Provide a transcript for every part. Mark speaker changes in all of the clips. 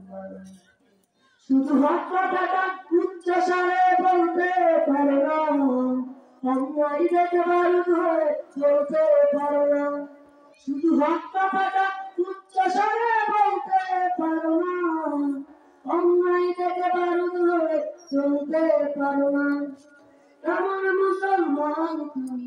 Speaker 1: আমার শুধু হক কথাটা উচ্চ স্বরে বলতে পারো না অন্যায় দেখে বারুদ হয়ে চলতে পারো না শুধু হক কথাটা উচ্চ স্বরে বলতে পারো না অন্যায় দেখে বারুদ হয়ে চলতে পারো না কেমন মুসলমান তুমি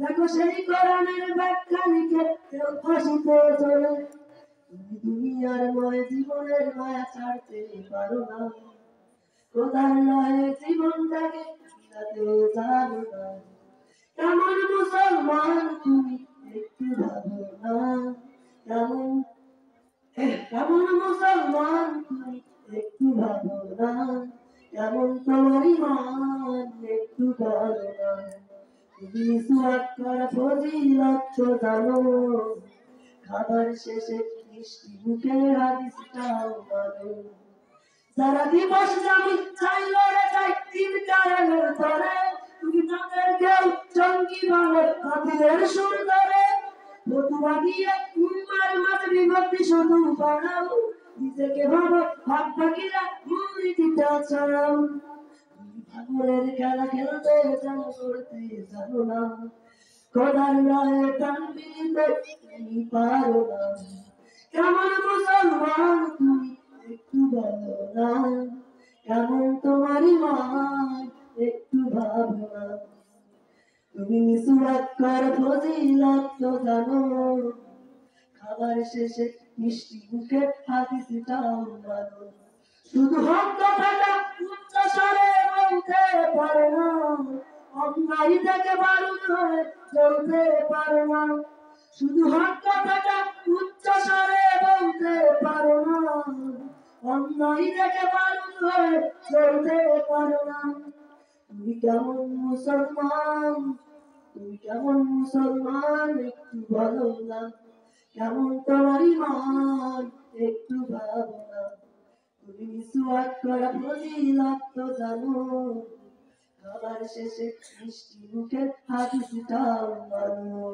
Speaker 1: দেখো সেই কোরআনের ব্যাখ্যা লিখে কেউ ফাঁসিতে চলে। তুমি দুনিয়ার নয়, জীবনের মায়া ছাড়তে পারো না। কোথার নয়, জীবনটাকে বিলাতে জানো না। কেমন মুসলমান তুমি একটু ভাবো না। কেমন কেমন মুসলমান তুমি একটু ভাবো না। কেমন তোমার ইমান একটু বলো না। খাবার শেষে মিষ্টি মুখে সারা দিবস আমি চাই লড়ে চাই তিন কারণের ধরে তুমি তাদের কেউ চঙ্গি বলে কাতিরের সুর ধরে দিয়ে উম্মার মাঝে বিভক্তি শুধু বাড়াও নিজেকে ভাবো ভাগ ভাগিরা মুরিদিটা ছাড়াও ঠাকুরের খেলা খেলতে জানো করতে জানো না। খোদার প্রাণ মিলিতে তুমি পারো না। কেমন মুসলমান তুমি একটু বলো না। কেমন তোমার ইমান একটু ভাবো না। তুমি মিসুয়াক কর, ফজিলত তো জানো। খাবার শেষে মিষ্টি মুখে হাদিসটাও মানো শুধু হক কথাটা উচ্চ স্বরে বলতে পারে না। অন্যায় থেকে বারুদ হয়ে চলতে পারে না। শুধু হক উচ্চ স্বরে বলতে পারো না। অন্যায় থেকে বারুদ হয়ে চলতে পারো না। তুমি কেমন মুসলমান? তুমি কেমন মুসলমান? একটু বলো না। কেমন তোমার ইমান? মিসওয়াক করা ফজিলত জানো খাবার শেষে মিষ্টি মুখে হাদিসটাও মানো